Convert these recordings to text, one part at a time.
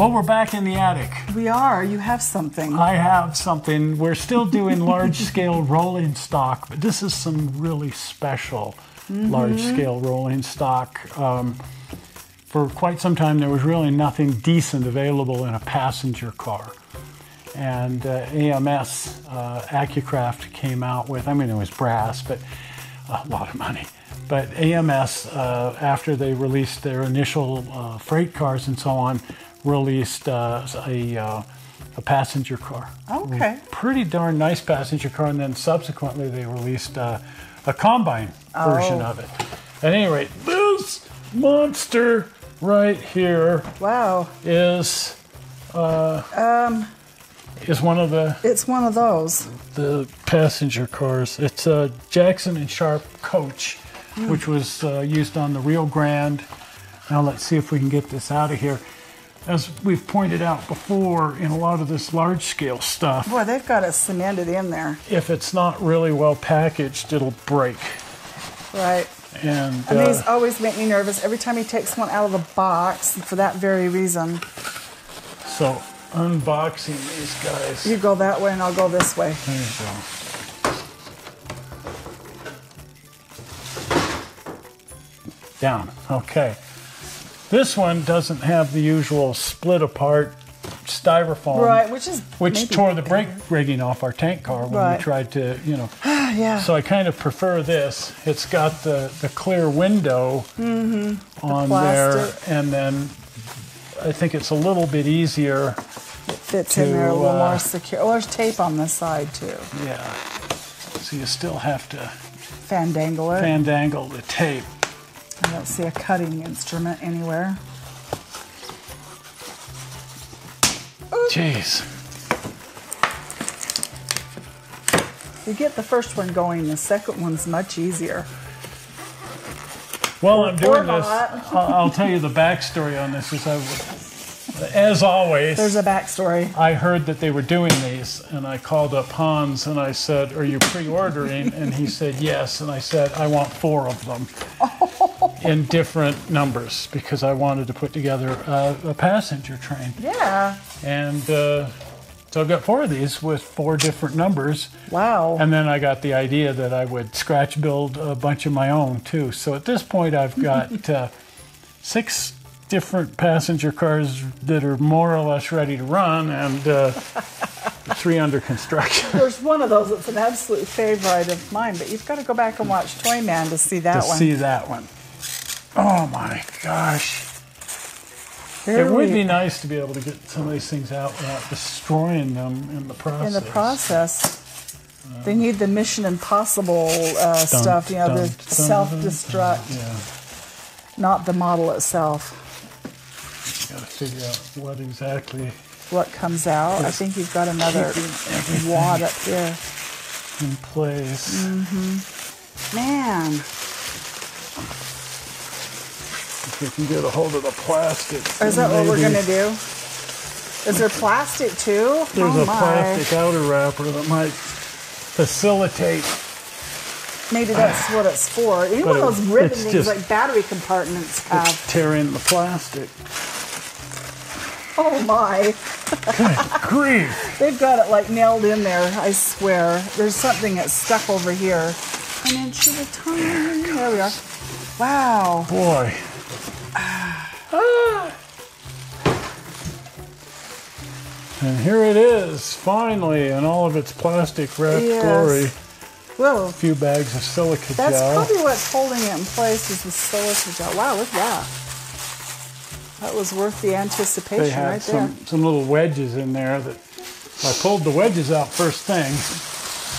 Well, we're back in the attic. We are. You have something. I have something. We're still doing large scale rolling stock, but this is some really special large scale rolling stock. Um, for quite some time, there was really nothing decent available in a passenger car. And uh, AMS, uh, Accucraft came out with, I mean, it was brass, but a lot of money. But AMS, uh, after they released their initial uh, freight cars and so on, released uh, a, uh, a passenger car. Okay. Pretty darn nice passenger car, and then subsequently they released uh, a combine version Oh. of it. At any rate, this monster right here Wow. is uh, Um, is one of the it's one of those. the passenger cars. It's a Jackson and Sharp coach, which was uh, used on the Rio Grande. Now let's see if we can get this out of here. As we've pointed out before, in a lot of this large scale stuff, Boy, they've got it cemented in there. if it's not really well packaged, it'll break. Right. And And these uh, always make me nervous every time he takes one out of the box for that very reason. so unboxing these guys. You go that way and I'll go this way. There you go. Down. Okay. This one doesn't have the usual split apart styrofoam. Right, which is Which tore the brake rigging off our tank car when Right. we tried to, you know. yeah. So I kind of prefer this. It's got the, the clear window on there, and then I think it's a little bit easier. It fits in there a to, little uh, more secure. Oh, there's tape on this side too. Yeah. So you still have to Fandangle it. fandangle the tape. I don't see a cutting instrument anywhere. Jeez. You get the first one going, the second one's much easier. Well, I'm doing this, I'll I'll tell you the backstory on this. Is I, as always, There's a backstory. I heard that they were doing these, and I called up Hans and I said, "Are you pre-ordering?" And he said, "Yes." And I said, "I want four of them oh, in different numbers because I wanted to put together a, a passenger train." Yeah. And uh, so I've got four of these with four different numbers. Wow. And then I got the idea that I would scratch build a bunch of my own too. So at this point, I've got uh, six different passenger cars that are more or less ready to run and uh, three under construction. There's one of those that's an absolute favorite of mine, but you've got to go back and watch Toy Man to see that to one. see that one. Oh my gosh. It would be nice to be able to get some of these things out without destroying them in the process. in the process. They need the Mission Impossible uh, stuff, you know, the self-destruct, Yeah, not the model itself. got to figure out what exactly What comes out? I think you've got another wad up here. in place. Mm-hmm. Man, If you can get a hold of the plastic. is that what we're gonna do? Is there plastic too? There's oh a my. plastic outer wrapper that might facilitate. Maybe that's what it's for. But one of those ribbon things just- like battery compartments have. Uh, tearing the plastic. Oh my. Good grief. They've got it like nailed in there, I swear. There's something that's stuck over here. An inch at a time. There we are. Wow. Boy. And here it is, finally, in all of its plastic wrapped Yes. glory. Whoa. A few bags of silica That's gel. probably what's holding it in place is the silica gel. Wow, look at that. That was worth the anticipation they had right some, some little wedges in there that I pulled the wedges out first thing.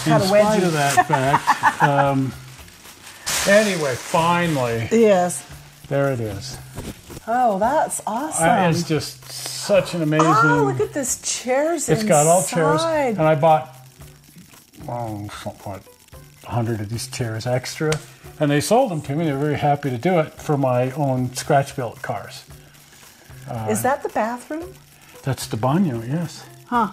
Had in a spite wedgie. of that fact. um, anyway, finally. Yes. There it is. Oh, that's uh, awesome. I- it's just such an amazing. oh, look at this chairs It's got all chairs, and I bought oh, something like hundred of these chairs extra, and they sold them to me. They were very happy to do it for my own scratch built cars. Is that the bathroom? That's the baño, yes. Huh.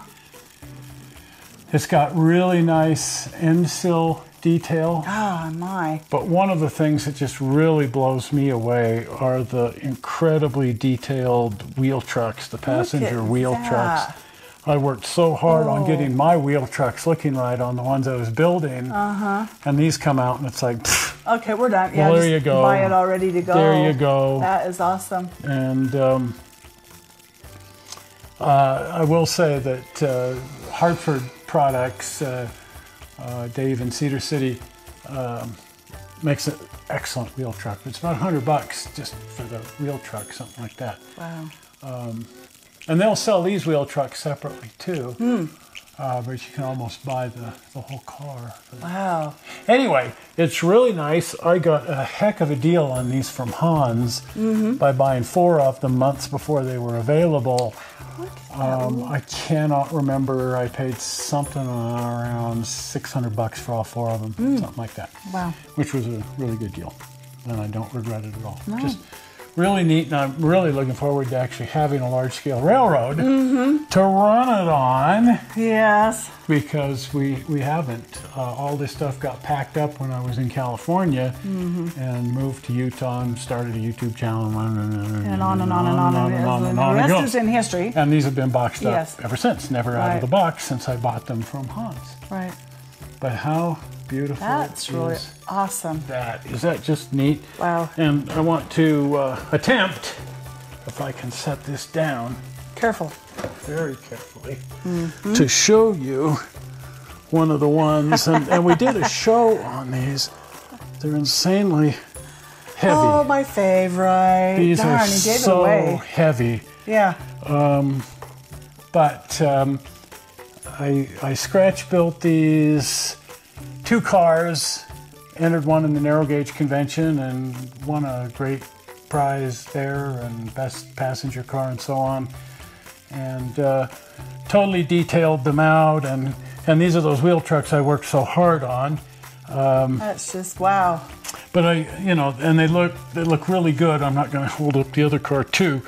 It's got really nice end sill detail. Ah, my. But one of the things that just really blows me away are the incredibly detailed wheel trucks, the passenger wheel that. trucks. I worked so hard on Oh. getting my wheel trucks looking right on the ones I was building. Uh-huh. And these come out and it's like, pfft, Okay, we're done. Yeah, Well, there you go. Buy it all ready to go. There you go. That is awesome. and um, uh, I will say that uh, Hartford products, uh, uh, Dave in Cedar City, um, makes an excellent wheel truck. It's about 100 bucks just for the wheel truck, something like that. Wow. And they'll sell these wheel trucks separately too. Hmm. Uh, but you can almost buy the, the whole car. Wow. Anyway, it's really nice. I got a heck of a deal on these from Hans Mm-hmm. by buying four of them months before they were available. Look at that. Um, I cannot remember. I paid something around 600 bucks for all four of them, Mm. something like that, wow. which was a really good deal. And I don't regret it at all. Just really neat. And I'm really looking forward to actually having a large scale railroad Mm-hmm. to run it on Yes. because we, we haven't. Uh, all this stuff got packed up when I was in California and moved to Utah and started a YouTube channel. And on And on and on and on and on. and the on it rest goes. is in history. And these have been boxed up Yes. ever since, never out Right. of the box since I bought them from Hans. Right. But how beautiful That's really awesome. that? Is that just neat? Wow. And I want to uh, attempt, if I can set this down Careful. very carefully, Mm-hmm. to show you one of the ones. And, and we did a show on these. They're insanely heavy. Oh, my favorite. these Darn, are he gave it so heavy. Yeah. Um, but um, I, I scratch built these two cars, entered one in the narrow gauge convention, and won a great prize there and best passenger car and so on. And uh, totally detailed them out, and and these are those wheel trucks I worked so hard on. That's just wow. But I, you know, and they look they look really good. I'm not going to hold up the other car too,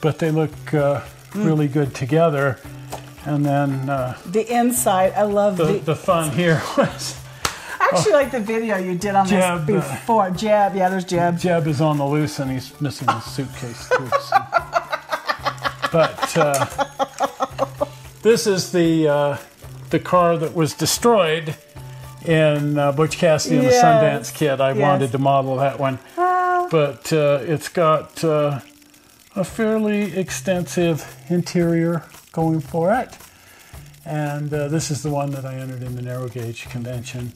but they look uh, Hmm. really good together. And then uh, The inside, I love the, the. the fun here was I actually like the video you did on this Jeb, uh, before. Jeb, yeah, there's Jeb. Jeb is on the loose and he's missing his suitcase too. so. But uh, this is the uh, the car that was destroyed in uh, Butch Cassidy and Yes. the Sundance Kid. I Yes. wanted to model that one, but uh, it's got uh, a fairly extensive interior going for it. And uh, this is the one that I entered in the narrow gauge convention.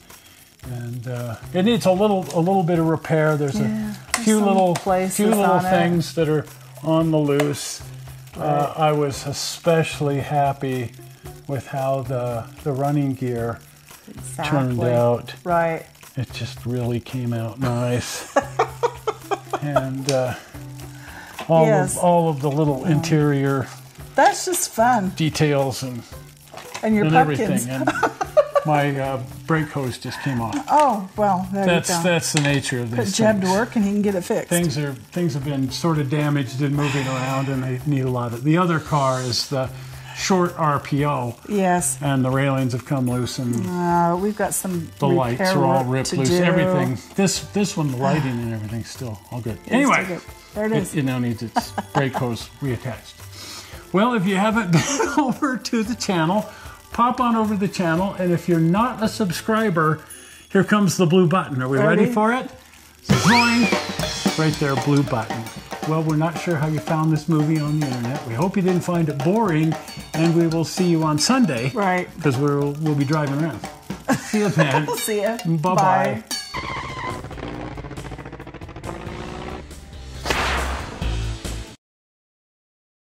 And uh, it needs a little a little bit of repair. There's Yeah, a few little few little on it. things that are on the loose. Uh, I was especially happy with how the the running gear exactly. turned out. Right. It just really came out nice. and uh, all Yes. of all of the little interior That's just fun. details and, And your and pumpkins. everything. And my uh, brake hose just came off. Oh, well, there That's you go. that's the nature of Put these Jeb to work and he can get it fixed. Things are things have been sort of damaged and moving around, and they need a lot of. The other car is the short RPO, Yes. and the railings have come loose, and Uh, we've got some the lights are all ripped loose. do. Everything. This this one, the lighting and everything, still all good. It's anyway, still good. There it it, is. it now needs its brake hose reattached. Well, if you haven't been over to the channel, pop on over to the channel, and if you're not a subscriber, here comes the blue button. Are we ready, Ready? for it? Join. Right there, blue button. Well, we're not sure how you found this movie on the internet. We hope you didn't find it boring, and we will see you on Sunday. Right. Because we'll, we'll be driving around. See you then. See ya. Bye-bye. Bye.